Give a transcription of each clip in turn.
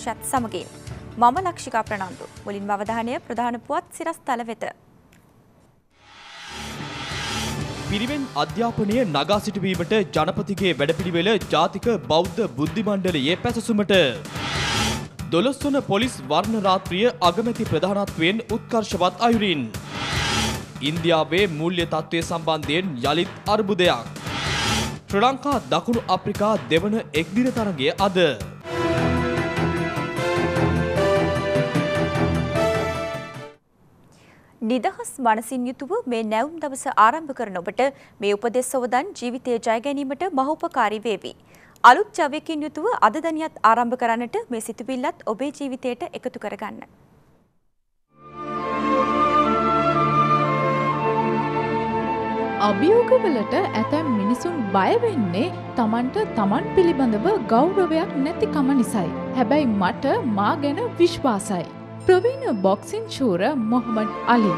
වර්ෂත් සමගින්. මම ලක්ෂිකා ප්‍රනාන්දු. මුලින්ම අවධානය ප්‍රධාන පුවත් සිරස් තල වෙත. පිරිවෙන් අධ්‍යාපනය නගා සිටුවීමට ජනපතිගේ වැඩපිළිවෙල ජාතික බෞද්ධ බුද්ධි මණ්ඩලයේ පැසසුමට. දොළොස්වන පොලිස් වර්ණ රාත්‍රිය අගමැති ප්‍රධානත්වයෙන් උත්කර්ෂවත් අයුරින්. ඉන්දියාවේ මූල්‍ය තත්ත්වය සම්බන්ධයෙන් යළිත් අර්බුදයක්. ශ්‍ර ලංකා දකුණු අප්‍රිකා දෙවන එක්දින තරගය අද. නිදහස් මනසින් යුතුව මේ නැවුම් දවස ආරම්භ කරන ඔබට මේ උපදෙස් සොවදන් ජීවිතය ජය ගැනීමට මහෝපකාරී වේවි. අලුත් ජවයකින් යුතුව අද දනියත් ආරම්භ කරන්නට මේ සිතුවිල්ලත් ඔබේ ජීවිතයට එකතු කරගන්න. අභියෝගවලට ඇතැම් මිනිසුන් බයවෙන්නේ තමන්ට තමන් පිළිබඳව ගෞරවයක් නැතිකම නිසයි. හැබැයි මට මා ගැන විශ්වාසයි. ප්‍රවීණ බොක්සින් ශූර මොහමඩ් අලි.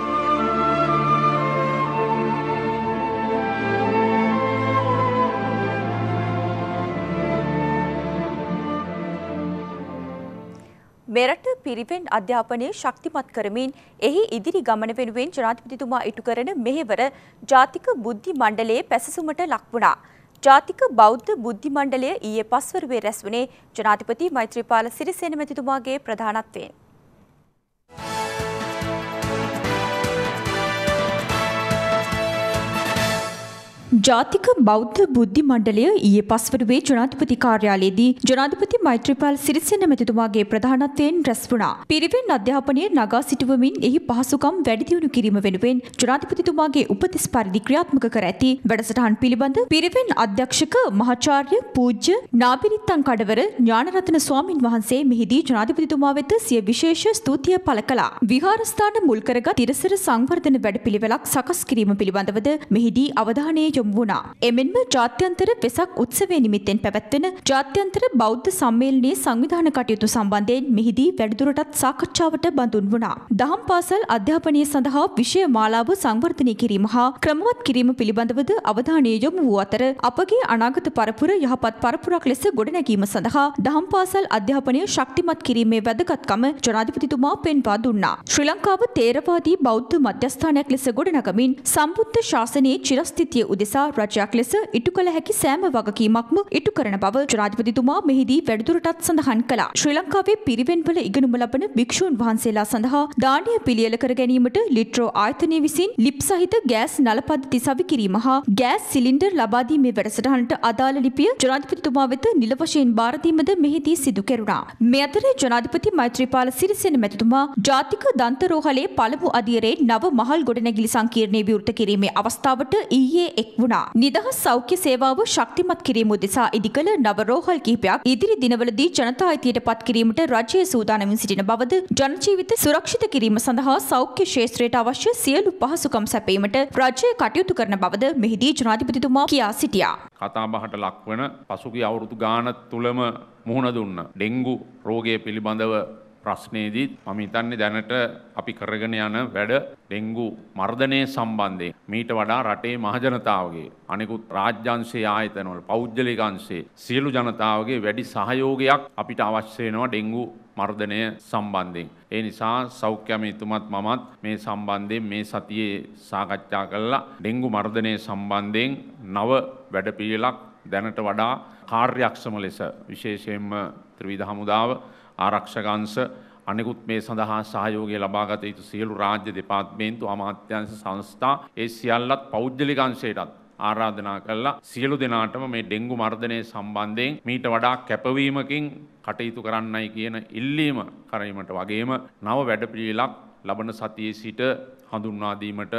මෙරට පිරිවෙන් අධ්‍යාපනය ශක්තිමත් කරමින් එහි ඉදිරි ගමන වෙනුවෙන් ජනාධිපතිතුමා ඉටු කරන මෙහෙවර ජාතික බුද්ධි මණ්ඩලයේ පැසසුමට ලක් වුණා. ජාතික බෞද්ධ බුද්ධි මණ්ඩලය ඊයේ පස්වරුවේ රැස් වුණේ ජනාධිපති මෛත්‍රීපාල සිරිසේන මැතිතුමාගේ ප්‍රධානත්වයෙන්. ජාතික බෞද්ධ බුද්ධි මණ්ඩලය ඊයේ පස්වරුවේ ජනාධිපති කාර්යාලයේදී ජනාධිපති මෛත්‍රීපාල සිරිසේන මැතිතුමාගේ ප්‍රධානත්වයෙන් රැස් වුණා. පිරිවෙන් අධ්‍යාපනය නගා සිටුවමින් එහි පහසුකම් වැඩි දියුණු කිරීම වෙනුවෙන් ජනාධිපතිතුමාගේ උපදෙස් පරිදි ක්‍රියාත්මක කර ඇති වැඩසටහන් පිළිබඳ පිරිවෙන් අධ්‍යක්ෂක මහාචාර්ය පූජ්‍ය නාබිරිත්තන් කඩවර ඥානරත්න ස්වාමින් වහන්සේ මෙහිදී ජනාධිපතිතුමා වෙත සිය විශේෂ ස්තුතිය පළ කළා. විහාරස්ථාන මුල් කරගත් තිරසර සංවර්ධන වැඩපිළිවෙලක් සකස් කිරීම පිළිබඳවද මෙහිදී අවධානය යොමු වුණා. එමෙන්ම ජාත්‍යන්තර වෙසක් උත්සවය නිමිත්තෙන් පැවැත්වෙන ජාත්‍යන්තර බෞද්ධ සම්මේලනයේ සංවිධාන කටයුතු සම්බන්ධයෙන් මෙහිදී වැඩිදුරටත් සාකච්ඡාවට බඳුන් වුණා. දහම් පාසල් අධ්‍යාපනය සඳහා විෂය මාලාව සංවර්ධනය කිරීම හා ක්‍රමවත් කිරීම පිළිබඳවද අවධානය යොමු වූ අතර අපගේ අනාගත පරපුර යහපත් පරපුරක් ලෙස ගොඩනැගීම සඳහා දහම් පාසල් අධ්‍යාපනය ශක්තිමත් කිරීමේ වැදගත්කම ජනාධිපතිතුමා පෙන්වා දුන්නා. ශ්‍රී ලංකාව තේරවාදී බෞද්ධ මධ්‍යස්ථානයක් ලෙස ගොඩනගමින් සම්බුද්ධ ශාසනයේ චිරස්ථිතිය උදෙසා නිසා රජයක් ලෙස ඉටු කළ හැකි සෑම වගකීමක්ම ඉටු කරන බව ජනාධිපතිතුමා මෙහිදී වැඩිදුරටත් සඳහන් කළා. ශ්‍රී ලංකාවේ පිරිවෙන්වල ඉගෙනුම ලබන භික්ෂූන් වහන්සේලා සඳහා දානීය පිළියෙල කර ගැනීමට ලිට්‍රෝ ආයතනය විසින් ලිප් සහිත ගෑස් නල පද්ධති සවි කිරීම හා ගෑස් සිලින්ඩර් ලබා දීමේ වැඩසටහනට අදාළ ලිපිය ජනාධිපතිතුමා වෙත නිල වශයෙන් බාර දීමද මෙහිදී සිදු කෙරුණා. මේ අතර ජනාධිපති මෛත්‍රීපාල සිරිසේන මැතිතුමා ජාතික දන්තරෝහලේ පළමු අදියරේ නව මහල් ගොඩනැගිලි සංකීර්ණය විවෘත කිරීමේ අවස්ථාවට ඊයේ එක් වුණා. නිදහස් සෞඛ්‍ය සේවාව ශක්තිමත් කිරීම උදෙසා ඉදිකළ නව රෝහල් කිහිපයක් ඉදිරි දිනවලදී ජනතා අයිතියට පත් කිරීමට රජය සූදානමින් සිටින බවද ජනජීවිත සුරක්ෂිත කිරීම සඳහා සෞඛ්‍ය ශේත්‍රයට අවශ්‍ය සියලු පහසුකම් සැපීමට රජය කටයුතු කරන බවද මෙහිදී ජනාධිපතිතුමා කියා සිටියා. කතාබහට ලක්වන පසුගිය අවුරුදු ගානත් තුළම මුහුණ දුන්න ඩෙංගු රෝගය පිළිබඳව ප්‍රශ්නයේදීත් මම හිතන්නේ දැනට අපි කරගෙන යන වැඩ ඩෙංගු මර්ධනය සම්බන්ධයෙන් මීට වඩා රටේ මහජනතාවගේ අනෙකුත් රාජ්‍යංශයේ ආයතනවල පෞද්ගලිකංශයේ සියලු ජනතාවගේ වැඩි සහයෝගයක් අපිට අවශ්‍ය වෙනවා ඩෙංගු මර්ධනය සම්බන්ධයෙන්. ඒ නිසා සෞඛ්‍ය අමාත්‍යතුමත් මමත් මේ සම්බන්ධයෙන් මේ සතියේ සාකච්ඡා කළා ඩෙංගු මර්ධනය සම්බන්ධයෙන් නව වැඩපිළිවෙලක් දැනට වඩා කාර්යක්ෂම ලෙස විශේෂයෙන්ම ත්‍රිවිධ හමුදාව ආරක්ෂකංශ අනෙකුත් මේ සඳහා සහයෝගය ලබාගත යුතු සියලු රාජ්‍ය දෙපාර්තමේන්තු අමාත්‍යංශ සංස්ථා ඒ සියල්ලත් පෞද්ගලිකංශයටත් ආරාධනා කළා. සියලු දෙනාටම මේ ඩෙංගු මර්ධනය සම්බන්ධයෙන් මීට වඩා කැපවීමකින් කටයුතු කරන්නයි කියන ඉල්ලීම කරීමට වගේම නව වැඩපිළිවෙලක් ලබන සතියේ සිට හඳුන්වා දීමට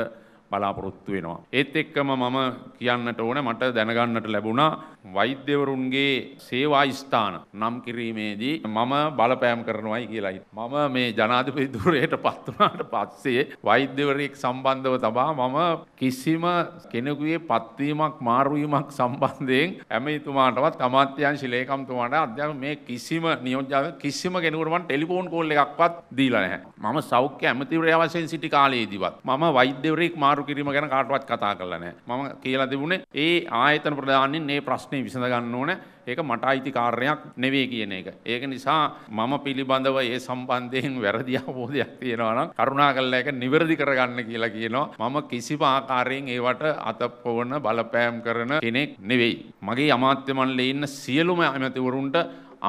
බලාපොරොත්තු වෙනවා. ඒත් එක්කම මම කියන්නට ඕන මට දැනගන්නට ලැබුණා වෛද්‍යවරුන්ගේ සේවා ස්ථාන නම් කිරීමේදී මම බලපෑම් කරනවයි කියලායි. මම මේ ජනාධිපති ධුරයට පත් වුණාට පස්සේ වෛද්‍යවරයෙක් සම්බන්ධව තබා මම කිසිම කෙනෙකුගේ පත්වීමක් මාරුවීමක් සම්බන්ධයෙන් ඇමතුමාටවත් අමාත්‍යංශ ලේකම්තුමාට අධ්‍යාපන මේ කිසිම නියෝජ්‍යාව කිසිම කෙනෙකුට මම ටෙලිෆෝන් කෝල් එකක්වත් දීලා නැහැ. මම සෞඛ්‍ය ඇමතිවරයා වශයෙන් සිටි කාලයේදීවත් මම වෛද්‍යවරයෙක් මාරු මාරු කිරීම ගැන කාටවත් කතා කරලා නැහැ. මම කියලා තිබුණේ ඒ ආයතන ප්‍රධානීන් මේ ප්‍රශ්නේ විසඳ ගන්න ඕන. ඒක මට අයිති කාර්යයක් නෙවෙයි කියන එක. ඒක නිසා මම පිළිබඳව ඒ සම්බන්ධයෙන් වැරදි අවබෝධයක් තියෙනවා නම් කරුණාකරලා ඒක නිවැරදි කරගන්න කියලා කියනවා. මම කිසිම ආකාරයෙන් ඒවට අතපොවන බලපෑම් කරන කෙනෙක් නෙවෙයි. මගේ අමාත්‍ය මණ්ඩලයේ ඉන්න සියලුම ඇමතිවරුන්ට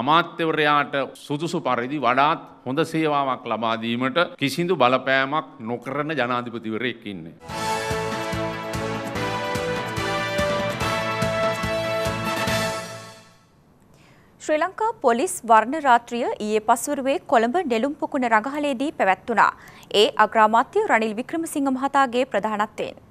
අමාත්‍යවරයාට සුදුසු පරිදි වඩාත් හොඳ සේවාවක් ලබා දීමට කිසිදු බලපෑමක් නොකරන ජනාධිපතිවරයෙක් ඉන්නේ. ශ්‍රී ලංකා පොලිස් වර්ණ රාත්‍රිය ඊයේ පසුරුවේ කොළඹ නෙළුම් පොකුණ රඟහලේදී පැවැත්වුණා. ඒ අග්‍රාමාත්‍ය රනිල් වික්‍රමසිංහ මහතාගේ ප්‍රධානත්වයෙන්.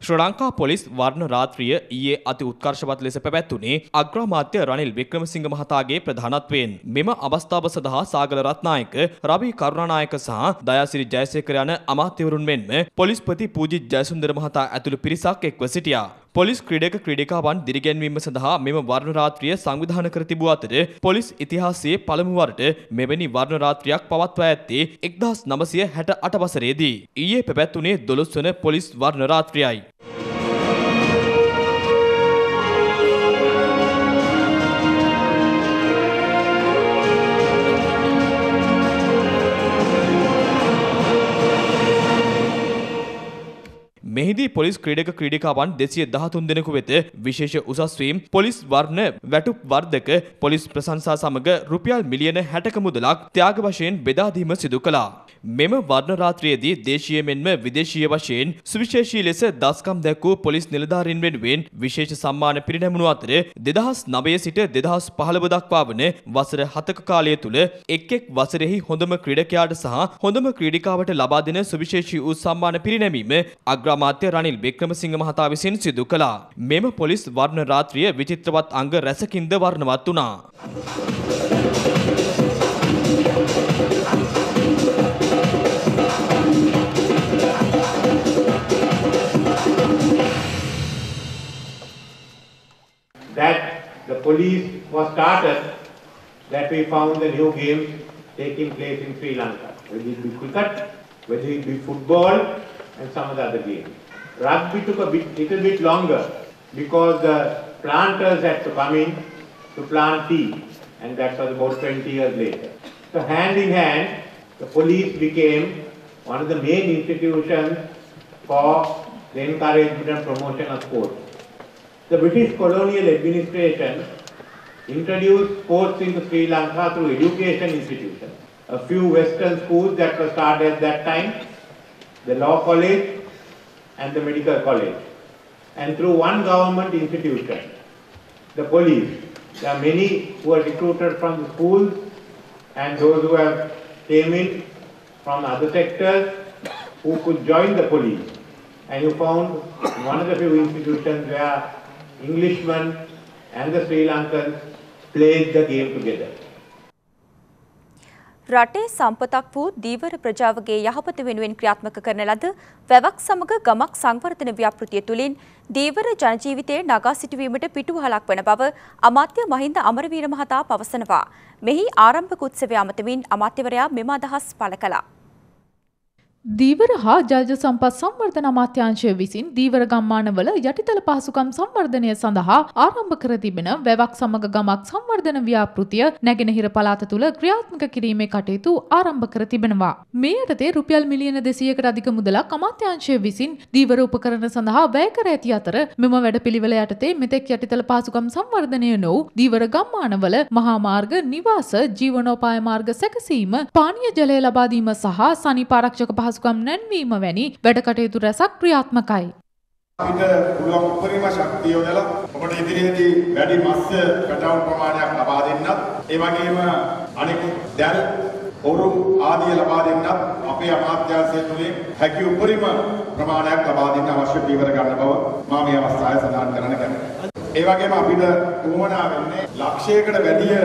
ශ්‍ර ලංකා පොලිස් වර්ණ රාත්‍රිය ඊයේ අති උත්කර්ශවත් ලෙස පැවැත්වුණේ අග්‍රාමාත්‍ය රනිල් වික්‍රමසිංහ මහතාගේ ප්‍රධානත්වයෙන්. මෙම අවස්ථාව සඳහා සාගල රත්නායක රවී කරුණානායක සහ දයාසිරි ජයසේකර යන අමාත්‍යවරුන් මෙන්ම පොලිස්පති පූජිත් ජයසුන්දර මහතා ඇතුළු පිරිසක් එක්ව සිටියා. පොලිස් ක්‍රීඩක ක්‍රීඩිකාවන් දිරිගැන්වීම සඳහා මෙම වර්ණ රාත්‍රිය සංවිධාන කර තිබූ අතර පොලිස් ඉතිහාසයේ පළමු වරට මෙවැනි වර්ණ රාත්‍රියක් පවත්වා ඇත්තේ එක්දහස් නමසය හැට අට වසරේදී. ඊයේ පැවැත්වුණේ දොළොස් වන පොලිස් වර්ණ රාත්‍රියයි. මෙහිදී පොලිස් ක්‍රීඩක ක්‍රීඩිකාවන් දෙසිය දහතුන් දෙනෙකු වෙත විශේෂ උසස්වීම් පොලිස් වර්ණ වැටුප් වර්ධක පොලිස් ප්‍රසංසා සමඟ රුපියල් මිලියන හැටක මුදලක් ත්‍යාග වශයෙන් බෙදාදීම සිදු කළා. මෙම වර්ණ රාත්‍රියේදී දේශීය මෙන්ම විදේශීය වශයෙන් සුවිශේෂී ලෙස දස්කම් දැක්වූ පොලිස් නිලධාරීන් වෙනුවෙන් විශේෂ සම්මාන පිරිනැමුණු අතර දෙදහස් නවය සිට දෙදහස් පහළව දක්වා වන වසර හතක කාලය තුළ එක් එක් වසරෙහි හොඳම ක්‍රීඩකයාට සහ හොඳම ක්‍රීඩිකාවට ලබා දෙන සුවිශේෂී වූ සම්මාන පිරිනැමීම අග්‍රාමාත්‍ය රනිල් වික්‍රමසිංහ මහතා විසින් සිදු කළා. මෙම පොලිස් වර්ණ රාත්‍රිය විචිත්‍රවත් අංග රැසකින්ද වර්ණවත් වුණා. that the police was started that we found the new games taking place in Sri Lanka. Whether it be cricket, whether it be football and some of the other games. Rugby took a bit, little bit longer because the planters had to come in to plant tea and that was about 20 years later. So hand in hand, the police became one of the main institutions for the encouragement and promotion of sports. The British colonial administration introduced sports into Sri Lanka through education institutions. A few Western schools that were started at that time, the law college and the medical college. And through one government institution, the police. There are many who are recruited from the schools and those who have came in from other sectors who could join the police. And you found one of the few institutions where Englishmen and the Sri Lankans played the game together. රටේ සම්පතක් වූ දීවර ප්‍රජාවගේ යහපත වෙනුවෙන් ක්‍රියාත්මක කරන ලද වැවක් සමග ගමක් සංවර්ධන ව්‍යාපෘතිය තුළින් දීවර ජනජීවිතයේ නගා සිටුවීමට පිටුවහලක් වන බව අමාත්‍ය මහින්ද අමරවීර මහතා පවසනවා. මෙහි ආරම්භක උත්සවය අමතමින් අමාත්‍යවරයා මෙම අදහස් පළ කළා. දීවර හා ජල්ජ සම්පත් සංවර්ධන අමාත්‍යංශය විසින් දීවර ගම්මානවල යටිතල පහසුකම් සංවර්ධනය සඳහා ආරම්භ කර තිබෙන වැවක් සමග ගමක් සංවර්ධන ව්‍යාපෘතිය නැගෙනහිර පළාත තුළ ක්‍රියාත්මක කිරීමේ කටයුතු ආරම්භ කර තිබෙනවා. මේ යටතේ රුපියල් මිලියන 200කට අධික මුදලක් අමාත්‍යාංශය විසින් දීවර උපකරණ සඳහා වැය කර ඇති අතර මෙම වැඩපිළිවෙල යටතේ මෙතෙක් යටිතල පහසුකම් සංවර්ධනය නොවූ දීවර ගම්මානවල මහා මාර්ග නිවාස ජීවනෝපාය මාර්ග සැකසීම පානීය ජලය ලබා දීම සහ සනීප ආරක්ෂක පහසුකම් නැන්වීම වැනි වැඩ කටයුතු රැසක් ක්‍රියාත්මකයි. අපිට පුළුවන් උපරිම ශක්තිය යොදලා ඔබට ඉදිරියේදී වැඩි මත්ස්‍ය පැටවුම් ප්‍රමාණයක් ලබා දෙන්නත් ඒ වගේම අනෙකුත් දැල් ඔරු ආදිය ලබා දෙන්නත් අපේ අමාත්‍යාංශය තුළින් හැකි උපරිම ප්‍රමාණයක් ලබා දෙන්න අවශ්‍ය පියවර ගන්න බව මම මේ අවස්ථාවේ සඳහන් කරන්න කැමතියි. ඒ වගේම අපිට උවමනා වෙන්නේ ලක්ෂයකට වැඩිය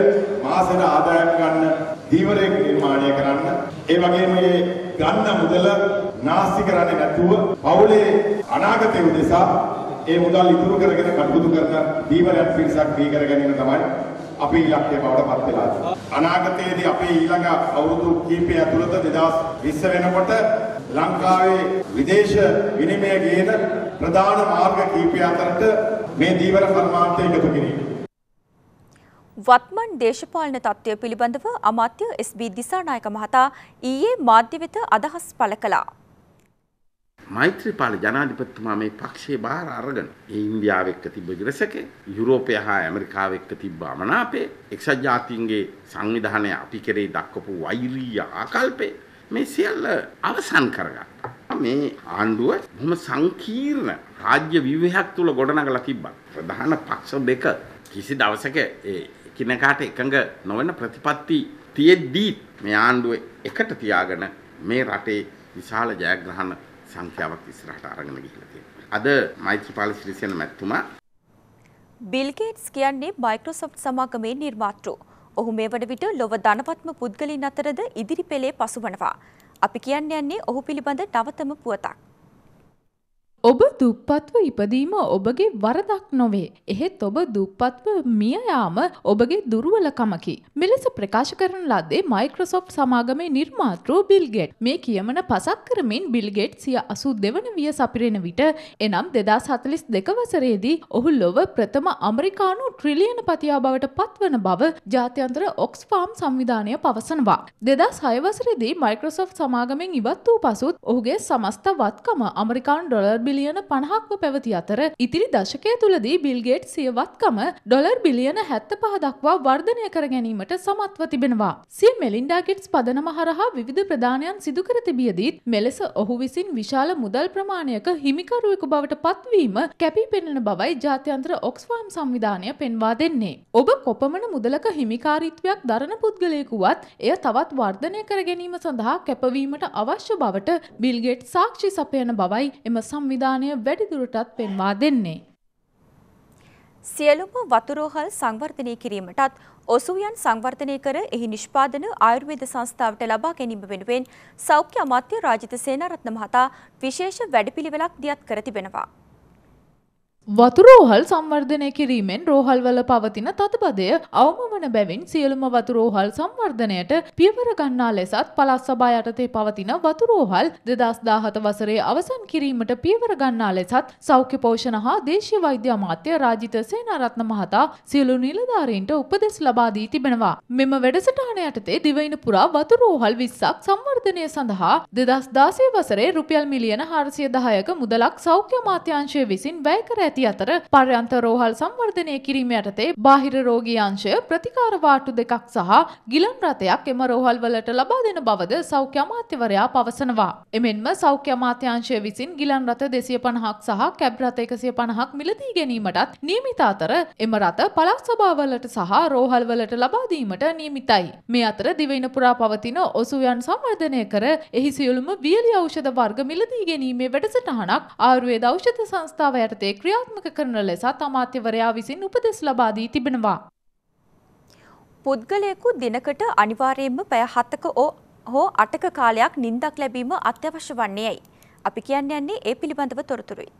මාසෙට ආදායම් ගන්න දීවරයෙක් නිර්මාණය කරන්න. ඒ වගේම මේ ගන්න මුදල නාස්ති කරන්නේ නැතුව පවුලේ අනාගතය උදෙසා ඒ මුදල් ඉතුරු කරගෙන කටයුතු කරන දීවරයන් පිරිසක් බී කර ගැනීම තමයි අපේ ඉලක්කය බවට පත් වෙලා තියෙනවා. අනාගතයේදී අපේ ඊළඟ අවුරුදු කිහිපය ඇතුළත 2020 වෙනකොට ලංකාවේ විදේශ විනිමය ගේන ප්‍රධාන මාර්ග කිහිපය අතරට මේ දීවර කර්මාන්තය එකතු කිරීම. වත්මන් දේශපාලන තත්ත්වය පිළිබඳව අමාත්‍ය එස්.බී. දිසානායක මහතා ඊයේ මාධ්‍ය වෙත අදහස් පළ කළා. මෛත්‍රීපාල ජනාධිපතිතුමා මේ පක්ෂයේ බාර අරගෙන ඒ ඉන්දියාව එක්ක තිබ්බ විරසකේ යුරෝපය හා ඇමරිකාව එක්ක තිබ්බ අමනාපේ එක්සත් ජාතීන්ගේ සංවිධානය අපි කෙරේ දක්වපු වෛරීය ආකල්පේ මේ සියල්ල අවසන් කරගත්තා. මේ ආණ්ඩුව බොහොම සංකීර්ණ රාජ්‍ය විවේහයක් තුල ගොඩනගලා තිබ්බා. ප්‍රධාන පක්ෂ දෙක කිසි දවසක ඒ එකිනෙකාට එකඟ නොවන ප්‍රතිපත්ති තියෙද්දී මේ ආණ්ඩුව එකට තියාගෙන මේ රටේ විශාල ජයග්‍රහණ සංඛ්‍යාවක් ඉස්සරහට අරගෙන ගිහිල්ලා තියෙනවා. අද මෛත්‍රීපාල සිරිසේන මැතිතුමා බිල් ගේට්ස් කියන්නේ මයික්‍රොසොෆ්ට් සමාගමේ නිර්මාතෘ. ඔහු මේ වන විට ලොව ධනවත්ම පුද්ගලින් අතරද ඉදිරි පෙළේ පසුවනවා. අපි කියන්න යන්නේ ඔහු පිළිබඳ නවතම පුවතක්. ඔබ දුප්පත්ව ඉපදීම ඔබගේ වරදක් නොවේ. එහෙත් ඔබ දුප්පත්ව මිය යාම ඔබගේ දුර්වලකමකි. මෙලෙස ප්‍රකාශ කරන ලද්දේ මයික්‍රොසොෆ්ට් සමාගමේ නිර්මාතෘ බිල් ගේට්. මේ කියමන පසක් කරමින් බිල් ගේට් සිය 82 වන විය සපිරෙන විට එනම් 2042 වසරේදී ඔහු ලොව ප්‍රථම අමරිකානු ට්‍රිලියන පතියා බවට පත්වන බව ජාත්‍යන්තර ඔක්ස්ෆාම් සංවිධානය පවසනවා. 2006 වසරේදී මයික්‍රොසොෆ්ට් සමාගමෙන් ඉවත් වූ පසුත් ඔහුගේ සමස්ත වත්කම අමරිකානු ඩොලර් බිලියන 50ක්ව පැවති අතර ඉතිරි දශකය තුලදී බිල් ගේට්ස් සිය වත්කම ඩොලර් බිලියන 75 දක්වා වර්ධනය කර ගැනීමට සමත්ව තිබෙනවා. සිය මෙලින්ඩා ගේට්ස් පදනම හරහා විවිධ ප්‍රදානයන් සිදු කර තිබියදීත් මෙලෙස ඔහු විසින් විශාල මුදල් ප්‍රමාණයක හිමිකරුවෙකු බවට පත්වීම කැපී පෙනෙන බවයි ජාත්‍යන්තර ඔක්ස්ෆාම් සංවිධානය පෙන්වා දෙන්නේ. ඔබ කොපමණ මුදලක හිමිකාරීත්වයක් දරන පුද්ගලයෙකුවත් එය තවත් වර්ධනය කර ගැනීම සඳහා කැපවීමට අවශ්‍ය බවට බිල්ගේට් සාක්ෂි සපයන බවයි එම සංවිධානය වැඩිදුරටත් පෙන්වා දෙන්නේ. සියලුම වතුරෝහල් සංවර්ධනය කිරීමටත් ඔසුයන් සංවර්ධනය කර එහි නිෂ්පාදන ආයුර්වේද සංස්ථාවට ලබා ගැනීම වෙනුවෙන් සෞඛ්‍ය අමාත්‍ය රාජිත සේනාරත්න මහතා විශේෂ වැඩපිළිවෙලක් දියත් කර තිබෙනවා. වතුරෝහල් සංවර්ධනය කිරීමෙන් රෝහල්වල පවතින තදබදය අවම වන බැවින් සියලුම වතුරෝහල් සංවර්ධනයට පියවර ගන්නා ලෙසත් පළාත් සභා යටතේ පවතින වතුරෝහල් දෙදස් දාහත වසරේ අවසන් කිරීමට පියවර ගන්නා ලෙසත් සෞඛ්‍ය පෝෂණ හා දේශීය වෛද්‍ය අමාත්‍ය රාජිත සේනාරත්න මහතා සියලු නිලධාරීන්ට උපදෙස් ලබා දී තිබෙනවා. මෙම වැඩසටහන යටතේ දිවයින පුරා වතුරෝහල් 20ක් සංවර්ධනය සඳහා 2016 වසරේ රුපියල් මිලියන 410ක මුදලක් සෞඛ්‍ය අමාත්‍යාංශය විසින් වැය කර ඇති අතර පර්යන්ත රෝහල් සංවර්ධනය කිරීම යටතේ බාහිර රෝගී අංශය ප්‍රතිකාර වාට්ටු දෙකක් සහ ගිලන් රථයක් එම රෝහල් වලට ලබා දෙන බවද සෞඛ්‍ය අමාත්‍යවරයා පවසනවා. එමෙන්ම සෞඛ්‍ය අමාත්‍යාංශය විසින් ගිලන් රථ 250ක් සහ කැබ් රථ 150ක් මිලදී ගැනීමටත් නියමිත අතර එම රථ පළාත් සභාවලට සහ රෝහල් වලට ලබා දීමට නියමිතයි. මේ අතර දිවයින පුරා පවතින ඔසුයන් සංවර්ධනය කර එහි සියලුම වියලි ඖෂධ වර්ග මිලදී ගැනීමේ වැඩසටහනක් ආයුර්වේද ඖෂධ සංස්ථාව යටතේ ක්‍රියා ක්‍රියාත්මක කරන ලෙසත් අමාත්‍යවරයා විසින් උපදෙස් ලබා දී තිබෙනවා. පුද්ගලයෙකු දිනකට අනිවාර්යයෙන්ම පැය 7ක හෝ 8ක කාලයක් නිින්දක් ලැබීම අත්‍යවශ්‍ය වන්නේයි. අපි කියන්න යන්නේ ඒ පිළිබඳව තොරතුරුයි.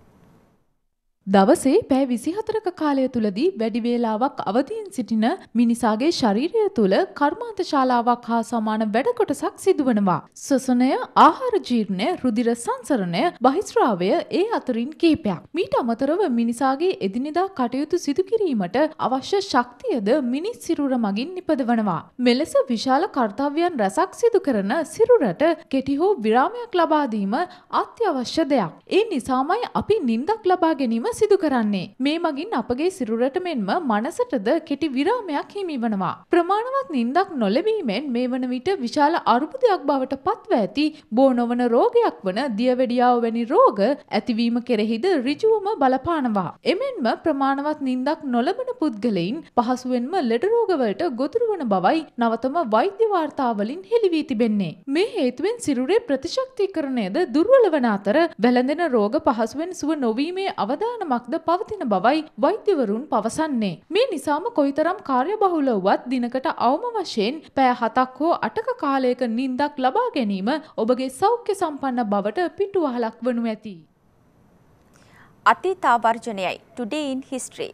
දවසේ පැය විසිහතරක කාලය තුළදී වැඩි වේලාවක් අවදීන් සිටින මිනිසාගේ ශරීරය තුළ කර්මාන්ත ශාලාවක් හා සමාන වැඩ කොටසක් සිදුවනවා. සොසනය, ආහාර ජීර්ණය, රුධිර සංසරණය, බහිස්රාවය ඒ අතරින් කීපයක්. මීට අමතරව මිනිසාගේ එදිනෙදා කටයුතු සිදු කිරීමට අවශ්‍ය ශක්තියද මිනිස් සිරුර මගින් නිපදවනවා. මෙලෙස විශාල කර්තව්‍යයන් රැසක් සිදු කරන සිරුරට කෙටි හෝ විරාමයක් ලබා දීම අත්‍යවශ්‍ය දෙයක්. ඒ නිසාමයි අපි නිින්දක් ලබා ගැනීම සිදු කරන්නේ. මේ මගින් අපගේ සිරුරට මෙන්ම මනසටද කෙටි විරාමයක් හිමි වනවා. ප්‍රමාණවත් නින්දක් නොලැබීමෙන් මේ වන විට විශාල අර්බුදයක් බවට පත්ව ඇති බෝ නොවන රෝගයක් වන දියවැඩියාව වැනි රෝග ඇතිවීම කෙරෙහිද ඍජුවම බලපානවා. එමෙන්ම ප්‍රමාණවත් නින්දක් නොලබන පුද්ගලයින් පහසුවෙන්ම ලෙඩ රෝගවලට ගොදුරු වන බවයි නවතම වෛද්‍ය වාර්තාවලින් හෙළි වී තිබෙන්නේ. මේ හේතුවෙන් සිරුරේ ප්‍රතිශක්තිකරණයද දුර්වල වන අතර වැළඳෙන රෝග පහසුවෙන් සුව නොවීමේ අවදාන අවදානමක්ද පවතින බවයි වෛද්‍යවරුන් පවසන්නේ. මේ නිසාම කොයිතරම් කාර්යබහුල වුවත් දිනකට අවම වශයෙන් පැය හතක් හෝ අටක කාලයක නින්දක් ලබා ගැනීම ඔබගේ සෞඛ්‍ය සම්පන්න බවට පිටුවහලක් වනු ඇති. අතීතාවර්ජනයයි today in history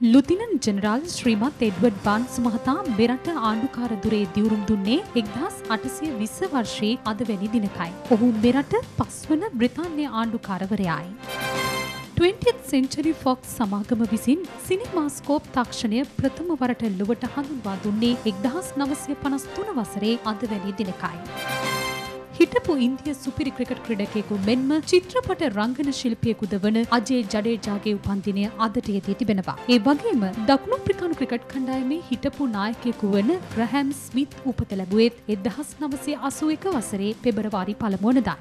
lieutenant general ශ්‍රීමත් එඩ්වඩ් බාන්ස් මහතා මෙරට ආණ්ඩුකාර දුරේ දියුරුම් දුන්නේ එක්දහස් අටසිය විස්ස වර්ෂයේ අදවැනි දිනකයි. ඔහු මෙරට පස්වන බ්‍රතාන්‍ය ආණ්ඩුකාරවරයායි. 20th සෙන්චරි ෆොක්ස් සමාගම විසින් සිනිමාස්කෝප් තාක්ෂණය ප්‍රථම වරට ලොවට හඳුන්වා දුන්නේ එක්දහස් නවසය පනස් තුන වසරේ අදවැනි දිනකයි. හිටපු ඉන්දිය සුපිරි ක්‍රිකට් ක්‍රඩකයෙකු මෙන්ම චිත්‍රපට රංගන ශිල්පියෙකුද වන අජේ ජඩේජාගේ උපන්දිනය අදට යෙදී තිබෙනවා. ඒ වගේම දකුණු ප්‍රිකානු ක්‍රිකට් කණ්ඩායමේ හිටපු නායකයෙකු වන රැහැම් ස්මිත් උපත ලැබුවෙත් එදහස් නවසේ අසුව එක වසරේ පෙබරවාරි පළමුවනදා.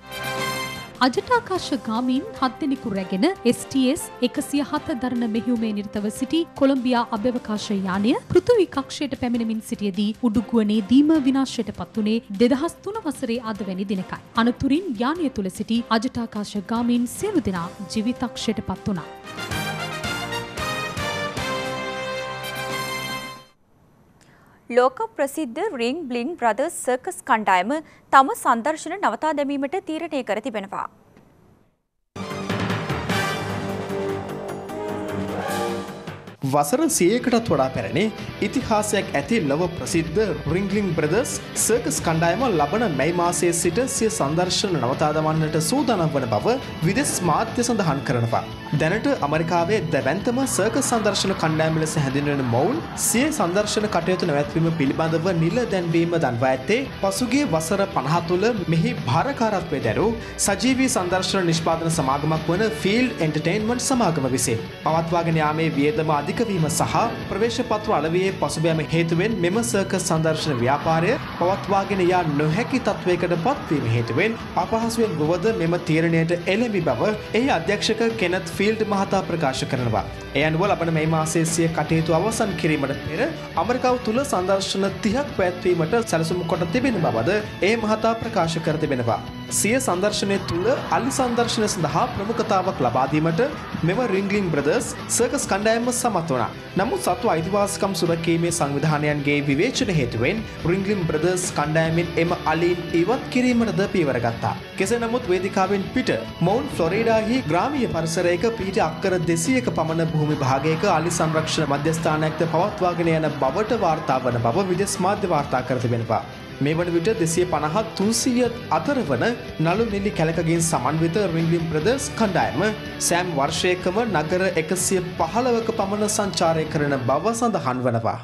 අජටාකාශ ගාමීන් හත්දෙනෙකු රැගෙන STS එකසිය හත දරණ මෙහිුමේ නිර්තව සිටි කොළම්බියා අභ්‍යවකාශ යානය පෘතුවි කක්ෂයට පැමිණමින් සිටියදී උඩුගුවනේ දීම විනාශයට පත්වනේ දෙදහස් තුන වසරේ අද වැනි දිනකයි. අනතුරින් යානය තුළ සිටි අජටාකාශ ගාමීන් සියලු දෙනා ජීවිතක්ෂයට පත් වුණා. ලෝක ප්‍රසිද්ධ රිං බ්ලින් බ්‍රදර්ස් සර්කස් කණ්ඩායම තම සංදර්ශන නවතා දැමීමට තීරණය කර තිබෙනවා. වසර සියයකටත් වඩා පැරණි ඉතිහාසයක් ඇති ලොව ප්‍රසිද්ධ රිංගලිං බ්‍රදර්ස් සර්කස් කණ්ඩායම ලබන මැයි මාසයේ සිට සිය සංදර්ශන නවතා දමන්නට සූදානම් වන බව විදෙස් මාධ්‍ය සඳහන් කරනවා. දැනට අමරිකාවේ දැවැන්තම සර්කස් සංදර්ශන කණ්ඩායම ලෙස හැඳින්වෙන මොවුන් සිය සංදර්ශන කටයුතු නැවැත්වීම පිළිබඳව නිල දැන්වීම දන්වා ඇත්තේ පසුගිය වසර පණහා තුළ මෙහි භාරකාරත්වය දැරු සජීවී සංදර්ශන නිෂ්පාදන සමාගමක් වන ෆිල් එන්ටර්ටේන්මන්ට් සමාගම විසින් පවත්වාගෙන යාමේ වියදම අධික අධිකවීම සහ ප්‍රවේශපත්‍ර අලවයේ පසුබෑම හේතුවෙන් මෙම සර්කස් සංදර්ශන ව්‍යාපාරය පවත්වාගෙන යා නොහැකි තත්ත්වයකට පත්වීම හේතුවෙන් අපහසුවෙන් ගොවද මෙම තීරණයට එළඹි බව එහි අධ්‍යක්ෂක කෙනත් ෆිල්ඩ් මහතා ප්‍රකාශ කරනවා. එය අනුව ලබන මේ මාසයේ සිය කටයුතු අවසන් කිරීමට පෙර අමරිකාව තුළ සංදර්ශන 30ක් පැවැත්වීමට සැලසුම් කොට තිබෙන බවද ඒ මහතා ප්‍රකාශ කර තිබෙනවා. සිය සංදර්ශනය තුළ අලි සංදර්ශනය සඳහා ප්‍රමුඛතාවක් ලබා දීමට මෙම රිංගලින් බ්‍රදර්ස් සර්කස් කණ්ඩායම සමත් වුණා. නමුත් සතු අයිතිවාසිකම් සුරකීමේ සංවිධානයන්ගේ විවේචන හේතුවෙන් රිංගලින් බ්‍රදර්ස් කණ්ඩායමෙන් එම අලීන් ඉවත් කිරීමටද පියවර ගත්තා. කෙසේ නමුත් වේදිකාවෙන් පිට මොවුන් ෆ්ලොරිඩාහි ග්‍රාමීය පරිසරයක පීට අක්කර දෙසියක පමණ භූමි භාගයක අලි සංරක්ෂණ මධ්‍යස්ථානයක්ද පවත්වාගෙන යන බවට වාර්තා වන බව විදෙස් මාධ්‍ය වාර්තා කර තිබෙනවා. මේ වන විට දෙසිය පණහත් තුන්සීය අතර වන නළු නිලි කැලකගෙන් සමන්විත රිංගලිම් ප්‍රදර්ස් කණ්ඩායම සෑම් වර්ෂයකම නගර එකසිය පහළවක පමණ සංචාරය කරන බව සඳහන් වනවා.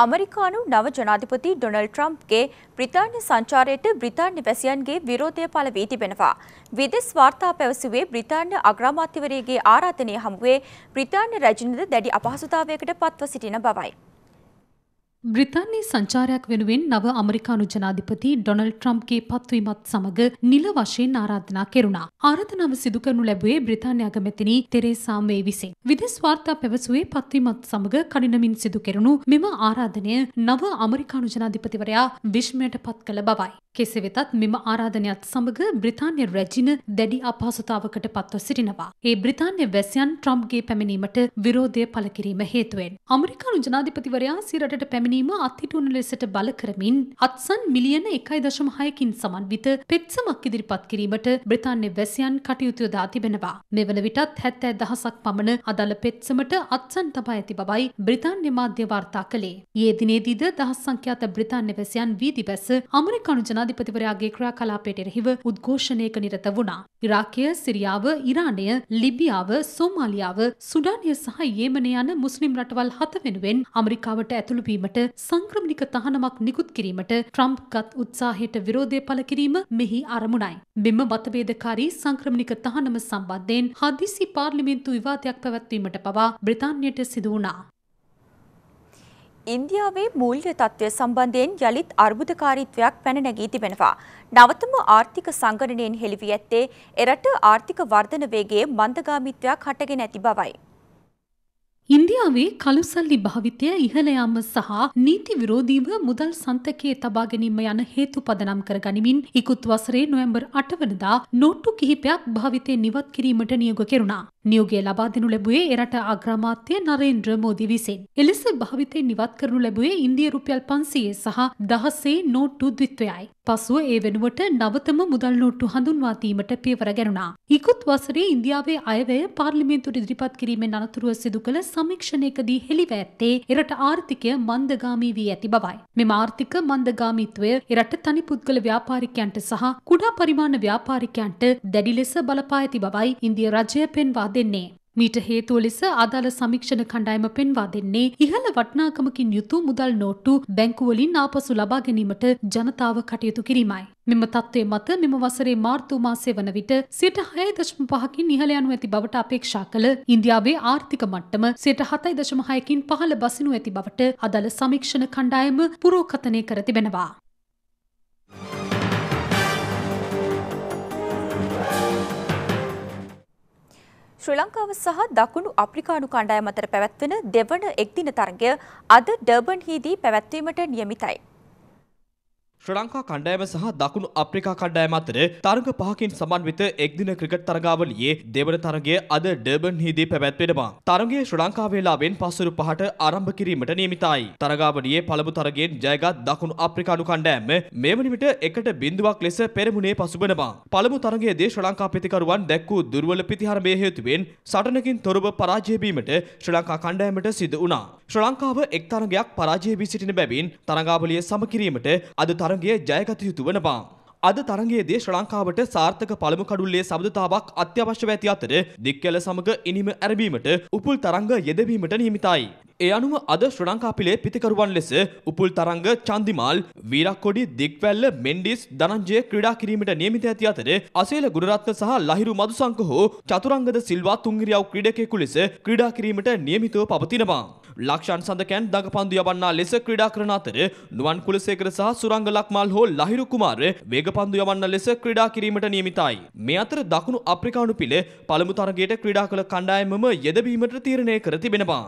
අමරිකානු නව ජනාධිපති ඩොනල් ට්‍රම්ප්ගේ බ්‍රිතාන්‍ය සංචාරයට බ්‍රිතාන්‍ය වැසියන්ගේ විරෝධය පළ වී තිබෙනවා. විදෙස් වාර්තා පැවසුවේ බ්‍රිතාන්‍ය අග්‍රාමාත්‍යවරයගේ ආරාධනය හමුවේ බ්‍රිතාන්‍ය රැජිනද දැඩි අපහසුතාවයකට පත්ව සිටින බවයි. බ්‍රිතාන්‍ය සංචාරයක් වෙනුවෙන් නව අමරිකානු ජනාධිපති ඩොනල් ට්‍රම්ප්ගේ පත්වීමත් සමග නිල වශයෙන් ආරාධනා කෙරුණා. ආරාධනාව සිදු කරනු ලැබුවේ බ්‍රිතාන්‍ය අගමැතිනි තෙරේසා මේ විසින්. විදෙස් වාර්තා පැවසුවේ පත්වීමත් සමග කඩිනමින් සිදු කෙරුණු මෙම ආරාධනය නව අමරිකානු ජනාධිපතිවරයා විශ්මයට පත් කළ බවයි. කෙසේ වෙතත් මෙම ආරාධනයත් සමග බ්‍රිතාන්‍ය රැජින දැඩි අපහසුතාවකට පත්ව සිටිනවා. ඒ බ්‍රිතාන්‍ය වැසියන් ට්‍රම්ප්ගේ පැමිණීමට විරෝධය පළ කිරීම හේතුවෙන්. අමරිකානු ජනාධිපතිවරයා සිරටට පැමිණ පැමිණීම අත්හිටුවන ලෙසට බල කරමින් අත්සන් මිලියන එකයි දශම හයකින් සමන්විත පෙත්සමක් ඉදිරිපත් කිරීමට බ්‍රතාන්‍ය වැසියන් කටයුතු යොදා තිබෙනවා. මෙවන විටත් හැත්තෑ දහසක් පමණ අදාළ පෙත්සමට අත්සන් තබා ඇති බවයි බ්‍රතාන්‍ය මාධ්‍ය වාර්තා කළේ. ඒ දිනේදීද දහස් සංඛ්‍යාත බ්‍රතාන්‍ය වැසියන් වීදි බැස අමරිකානු ජනාධිපතිවරයාගේ ක්‍රියාකලාපයට එරෙහිව උද්ඝෝෂණයක නිරත වුණා. ඉරාකය, සිරියාව, ඉරානය, ලිබියාව, සෝමාලියාව, සුඩානය සහ යේමනය යන මුස්ලිම් රටවල් හත වෙනුවෙන් අමරිකාවට ඇතුළු වීමට කිරීමට සංක්‍රමණික තහනමක් නිකුත් කිරීමට ට්‍රම්ප් ගත් උත්සාහයට විරෝධය පළ කිරීම මෙහි අරමුණයි. මෙම මතභේදකාරී සංක්‍රමණික තහනම සම්බන්ධයෙන් හදිසි පාර්ලිමේන්තු විවාදයක් පැවැත්වීමට පවා බ්‍රිතාන්‍යයට සිදු වුණා. ඉන්දියාවේ මූල්‍ය තත්ත්වය සම්බන්ධයෙන් යළිත් අර්බුදකාරීත්වයක් පැන නැගී තිබෙනවා. නවතම ආර්ථික සංගණනයෙන් හෙළිවී ඇත්තේ එරට ආර්ථික වර්ධන වේගයේ මන්දගාමීත්වයක් හටගෙන ඇති බවයි. ඉන්දියාවේ කළුසල්ලි භාවිතය ඉහළ යාම සහ නීති විරෝධීව මුදල් සන්තකයේ තබා ගැනීම යන හේතු පදනම් කර ගනිමින් ඉකුත් වසරේ නොවැම්බර් 8 වනදා නෝට්ටු කිහිපයක් භාවිතය නිවත් කිරීමට නියෝග කෙරුණා. නියෝගය ලබා දෙනු ලැබුවේ එරට අග්‍රාමාත්‍ය නරේන්ද්‍ර මෝදි විසින්. එලෙස භාවිතයෙන් ඉවත් කරනු ලැබුවේ ඉන්දිය රුපියල් 500 සහ දහසේ නෝට්ටු ද්විත්වයයි. පසුව ඒ වෙනුවට නවතම මුදල් නෝට්ටු හඳුන්වා දීමට පියවර ගැනුණා. ඉකුත් වසරේ ඉන්දියාවේ අයවැය පාර්ලිමේන්තුවට ඉදිරිපත් කිරීමෙන් අනතුරුව සිදු කළ සමීක්ෂණයකදී හෙළිව ඇත්තේ එරට ආර්ථිකය මන්දගාමී වී ඇති බවයි. මෙම ආර්ථික මන්දගාමීත්වය එරට තනි පුද්ගල ව්‍යාපාරිකයන්ට සහ කුඩා පරිමාණ ව්‍යාපාරිකයන්ට දැඩි ලෙස බලපා ඇති බවයි ඉන්දිය රජය පෙන්වා දෙන්නේ. මීට හේතුව ලෙස අදාළ සමීක්ෂණ කණ්ඩායම පෙන්වා දෙන්නේ ඉහළ වටිනාකමකින් යුතු මුදල් නෝට්ටු බැංකුවලින් ආපසු ලබා ගැනීමට ජනතාව කටයුතු කිරීමයි. මෙම තත්ත්වය මත මෙම වසරේ මාර්තු මාසය වන විට සිට හය දශම පහකින් ඉහළ යනු ඇති බවට අපේක්ෂා කළ ඉන්දියාවේ ආර්ථික මට්ටම සිට හතයි දශම හයකින් පහළ බසිනු ඇති බවට අදාළ සමීක්ෂණ කණ්ඩායම පුරෝකථනය කර තිබෙනවා. ශ්‍රී ලංකාව සහ දකුණු අප්‍රිකානු කණ්ඩායම අතර පැවැත්වෙන දෙවන එක්දින තරගය අද ඩර්බන්හිදී පැවැත්වීමට නියමිතයි. ශ්‍ර ලංකා කණ්ඩෑම සහ දකුණු අප්‍රිකා කණ්ඩෑම අතර තරග පහකින් සමන්විත එක්දින ක්‍රිකට් තරගාවලියේ දෙවන තරගය අද ඩර්බන් හිදී පැවැත්වෙනවා. තරගයේ ශ්‍ර ලංකා වේලාවෙන් පසුරු පහට ආරම්භ කිරීමට නියමිතයි. තරගාවලියේ පළමු තරගයෙන් ජයගත් දකුණු අප්‍රිකානු කණ්ඩෑම මේ වන විට එකට බිඳුවක් ලෙස පෙරමුණේ පසුබනවා. පළමු තරගයේදී ශ්‍ර ලංකා පිතිකරුවන් දැක්වූ දුර්වල පිතිහරමය හේතුවෙන් සටනකින් තොරව පරාජය වීමට ශ්‍ර ලංකා කණ්ඩෑමට සිදු වුණා. ශ්‍ර ලංකාව එක් තරගයක් පරාජය වී සිටින බැවින් තරගාවලිය සමකිරීමට අද තරගය ජයගත යුතු වනවා. අද තරගයේදී ශ්‍ර ලංකාවට සාර්ථක පළමු කඩුල්ලේ සබඳතාවක් අත්‍යවශ්‍යව ඇති අතර දික්කැල සමග ඉනිම ඇරඹීමට උපුල් තරංග යෙදවීමට නියමිතයි. ඒ අනුව අද ශ්‍ර ලංකා පිලේ පිතිකරුවන් ලෙස උපුල් තරංග චන්දිමාල් වීරක්කොඩි දික්වැල්ල මෙන්ඩිස් ධනංජය ක්‍රීඩා කිරීමට නියමිත ඇති අතර අසේල ගුණරත්න සහ ලහිරු මදුසංක හෝ චතුරංගද සිල්වා තුන්ගිරියව් ක්‍රීඩකයෙකු ලෙස ක්‍රීඩා කිරීමට නියමිතව පවතිනවා. ලක්ෂන් සඳකැන් දඟපන්දු යවන්නා ලෙස ක්‍රීඩා කරන අතර නුවන් කුලසේකර සහ සුරංග ලක්මල් හෝ ලහිරු කුමාර වේගපන්දු යවන්න ලෙස ක්‍රීඩා කිරීමට නියමිතයි. මේ අතර දකුණු අප්‍රිකානු පිළ පළමු තරගයට ක්‍රීඩා කළ කණ්ඩායමම යෙදවීමට තීරණය කර තිබෙනවා.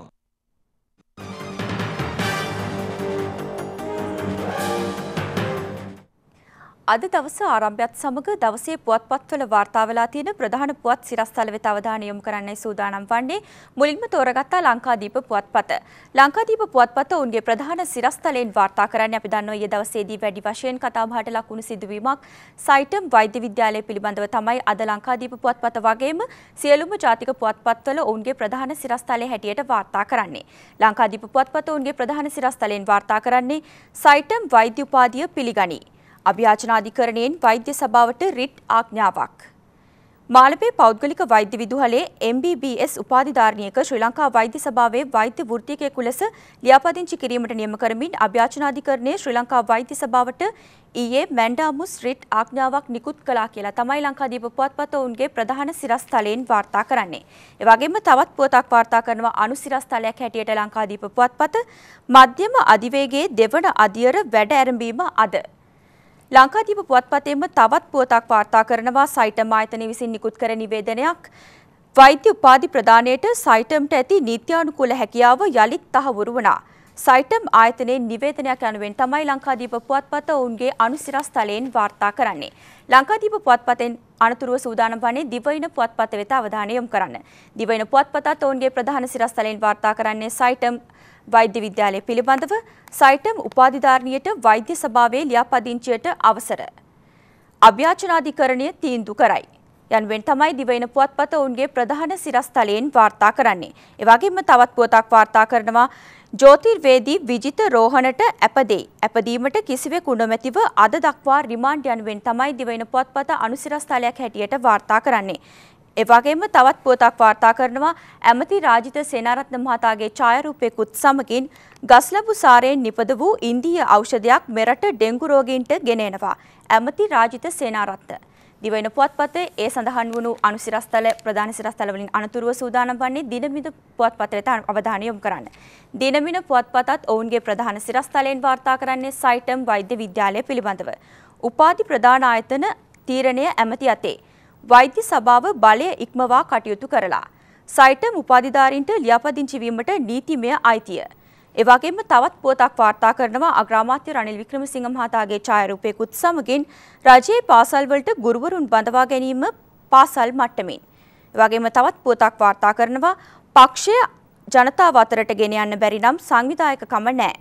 අද දවස ආරම්භයත් සමග දවසේ පුවත්පත්වල වාර්තා වෙලා තියෙන ප්‍රධාන පුවත් සිරස්තල වෙත අවධානය යොමු කරන්නයි සූදානම් වන්නේ. මුලින්ම තෝරගත්තා ලංකාදීප පුවත්පත. ලංකාදීප පුවත්පත ඔවුන්ගේ ප්‍රධාන සිරස්තලයෙන් වාර්තා කරන්නේ අපි දන්නවා ඊයේ දවසේදී වැඩි වශයෙන් කතාබහට ලකුණු සිදුවීමක් සයිටම් වෛද්‍ය විද්‍යාලය පිළිබඳව තමයි අද ලංකාදීප පුවත්පත වගේම සියලුම ජාතික පුවත්පත්වල ඔවුන්ගේ ප්‍රධාන සිරස්තලයේ හැටියට වාර්තා කරන්නේ. ලංකාදීප පුවත්පත ඔවුන්ගේ ප්‍රධාන සිරස්තලයෙන් වාර්තා කරන්නේ සයිටම් වෛද්‍ය උපාධිය පිළිගනී. අභ්‍යාචනාධිකරණයෙන් වෛද්‍ය සභාවට රිට් ආඥාවක්. මාලපේ පෞද්ගලික වෛද්‍ය විදුහලේ MBBS උපාධිධාරණයක ශ්‍රී ලංකා වෛද්‍ය සභාවේ වෛද්‍ය වෘත්තිකයෙකු ලෙස ලියාපදිංචි කිරීමට නියම කරමින් අභ්‍යාචනාධිකරණයේ ශ්‍රී ලංකා වෛද්‍ය සභාවට ඊයේ මැන්ඩාමුස් රිට් ආඥාවක් නිකුත් කළා කියලා තමයි ලංකාදීප පුවත්පත ඔවුන්ගේ ප්‍රධාන සිරස්තලයෙන් වාර්තා කරන්නේ. ඒ වගේම තවත් පුවතක් වාර්තා කරනවා අනුසිරස්තලයක් හැටියට ලංකාදීප පුවත්පත මධ්‍යම අධිවේගයේ දෙවන අදියර වැඩ ඇරඹීම අද ලංකාදීප පුවත්පතේම තවත් පුවතක් වාර්තා කරනවා සයිටම් ආයතනය විසින් නිකුත් කර නිවේදනයක් වෛද්‍ය උපාධි ප්‍රදානයට සයිටම්ට ඇති නීත්‍යානුකූල හැකියාව යළිත් තහවුරු වුණා. සයිටම් ආයතනයේ නිවේදනයක් යනුවෙන් තමයි ලංකාදීප පුවත්පත ඔවුන්ගේ අනුසිරස්තලයෙන් වාර්තා කරන්නේ. ලංකාදීප පුවත්පතෙන් අනතුරුව සූදානම් වන්නේ දිවයින පුවත්පත වෙත අවධානය යොමු කරන්න. දිවයින පුවත්පතත් ඔවුන්ගේ ප්‍රධාන සිරස්තලයෙන් වාර්තා කරන්නේ සයිටම් වෛද්‍ය විද්‍යාලය පිළිබඳව සයිටම් උපාධිධාරණයට වෛද්‍ය සභාවේ ලියාපදිංචියට අවසර. අභ්‍යාචනාධිකරණය තීන්දු කරයි. යන්වෙන් තමයි දිවයින පුවත්පත ඔවුන්ගේ ප්‍රධාන සිරස්තලයෙන් වාර්තා කරන්නේ. එවගේම තවත් පුවතක් වාර්තා කරනවා ජෝතිර්වේදී විජිත රෝහණට ඇපදේ. ඇපදීමට කිසිවෙකු නොමැතිව අද දක්වා රිමාන්ඩ් යනුවෙන් තමයි දිවයින පුවත්පත අනුසිරස්තලයක් හැටියට වාර්තා කරන්නේ. එවගේම තවත් පුවතක් වාර්තා කරනවා ඇමති රාජිත සේනාරත්න මහතාගේ ඡායාරූපයකුත් සමගින් ගස්ලබු සාරයෙන් නිපද වූ ඉන්දීය ඖෂධයක් මෙරට ඩෙංගු රෝගීන්ට ගෙන එනවා. ඇමති රාජිත සේනාරත්න. දිවයින පුවත්පතේ ඒ සඳහන් වුණු අනුසිරස්තල ප්‍රධාන සිරස්තල වලින් අනතුරුව සූදානම් වන්නේ දිනමින පුවත්පතට අවධානය යොමු කරන්න. දිනමින පුවත්පතත් ඔවුන්ගේ ප්‍රධාන සිරස්තලයෙන් වාර්තා කරන්නේ සයිටම් වෛද්‍ය විද්‍යාලය පිළිබඳව. උපාධි ප්‍රධාන ආයතන තීරණය ඇමති අතේ. වෛද්‍ය සභාව බලය ඉක්මවා කටයුතු කරලා. සයිටම් උපාධිධාරීන්ට ලියාපදිංචි වීමට නීතිමය අයිතිය. එවගේම තවත් පුවතක් වාර්තා කරනවා අග්‍රාමාත්‍ය රනිල් වික්‍රමසිංහ මහතාගේ ඡායාරූපයකුත් සමගින් රජයේ පාසල්වලට ගුරුවරුන් බඳවා ගැනීම පාසල් මට්ටමින්. වගේම තවත් පුවතක් වාර්තා කරනවා පක්ෂය ජනතාව අතරට ගෙන යන්න බැරි නම් සංවිධායකකම නැහැ.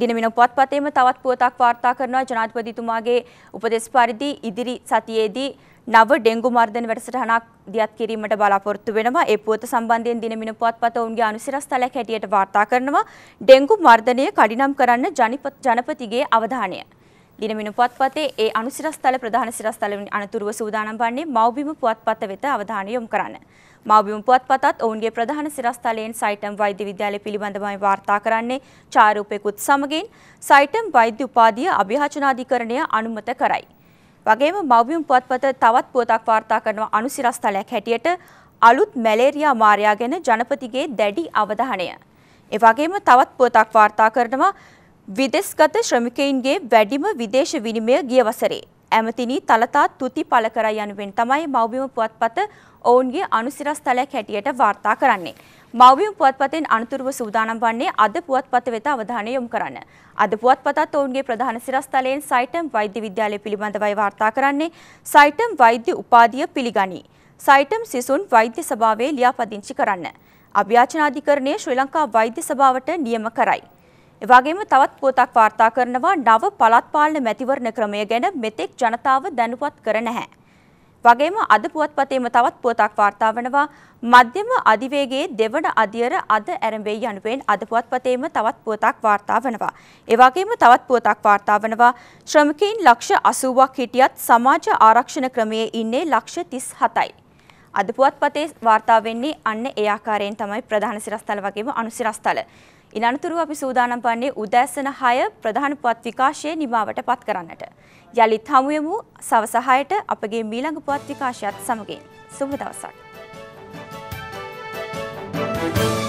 දිනමින පුවත්පතේම තවත් පුවතක් වාර්තා කරනවා ජනාධිපතිතුමාගේ උපදෙස් පරිදි ඉදිරි සතියේදී නව ඩෙංගු මර්ධන වැඩසටහනක් දියත් කිරීමට බලාපොරොත්තු වෙනවා. ඒ පුවත සම්බන්ධයෙන් දිනමින පුවත්පත ඔවුන්ගේ අනුසිරස්තලයක් හැටියට වාර්තා කරනවා. ඩෙංගු මර්ධනය කඩිනම් කරන්න ජනපතිගේ අවධානය. දිනමින පුවත්පතේ ඒ අනුසිරස්තල ප්‍රධාන සිරස්තල අනතුරුව සූදානම් වන්නේ මව්බිම පුවත්පත වෙත අවධානය යොමු කරන්න. මව්බිම පුවත්පතත් ඔවුන්ගේ ප්‍රධාන සිරස්තලයෙන් සයිටම් වෛද්‍ය විද්‍යාලය පිළිබඳවයි වාර්තා කරන්නේ චාරූපයකුත් සමගින් සයිටම් වෛද්‍ය උපාධිය අභියාචනාධිකරණය අනුමත කරයි. වගේම මව්බිම පුවත්පත තවත් පුවතක් වාර්තා කරනවා අනුසිරස්තලයක් හැටියට අලුත් මැලේරියා මාරයා ගැන ජනපතිගේ දැඩි අවධානය. ඒ වගේම තවත් පුවතක් වාර්තා කරනවා විදෙස්ගත ශ්‍රමිකයින්ගේ වැඩිම විදේශ විනිමය ගිය වසරේ. ඇමතිනි තලතා තුති පළ කර යනුවෙන් තමයි මව්බිම පුවත්පත ඔවුන්ගේ අනුසිරස්තලයක් හැටියට වාර්තා කරන්නේ. මව්බිම පුවත්පතෙන් අනතුරුව සූදානම් වන්නේ අද පුවත්පත වෙත අවධානය යොමු කරන්න. අද පුවත්පතත් ඔවුන්ගේ ප්‍රධාන සිරස්තලයෙන් සයිටම් වෛද්‍ය විද්‍යාලය පිළිබඳවයි වාර්තා කරන්නේ. සයිටම් වෛද්‍ය උපාධිය පිළිගනී. සයිටම් සිසුන් වෛද්‍ය සභාවේ ලියාපදිංචි කරන්න. අභ්‍යාචනාධිකරණය ශ්‍රී ලංකා වෛද්‍ය සභාවට නියම කරයි. එවාගේම තවත් පුවතක් වාර්තා කරනවා නව පළාත් පාලන මැතිවරණ ක්‍රමය ගැන මෙතෙක් ජනතාව දැනුවත් කර නැහැ. වගේම අද පුවත්පතේම තවත් පුවතක් වාර්තා වනවා මධ්‍යම අධිවේගයේ දෙවන අධියර අද ඇරඹෙයි යනුවෙන් අද පුවත්පතේම තවත් පුවතක් වාර්තා වනවා. ඒ වගේම තවත් පුවතක් වාර්තා වනවා ශ්‍රමිකයින් ලක්ෂ 80ක් හිටියත් සමාජ ආරක්ෂණ ක්‍රමයේ ඉන්නේ ලක්ෂ 37යි. අද පුවත්පතේ වාර්තා වෙන්නේ අන්න ඒ ආකාරයෙන් තමයි ප්‍රධාන සිරස්තල වගේම අනුසිරස්තල. ඉන් අනතුරුව අපි සූදානම් වන්නේ උදෑසන 6 ප්‍රධාන පුවත් විකාශයේ නිමාවට පත් කරන්නට. යළිත් හමුවෙමු සවස 6ට අපගේ මීළඟ පුවත් විකාශයත් සමගින්. සුබ දවසක්. Thank you.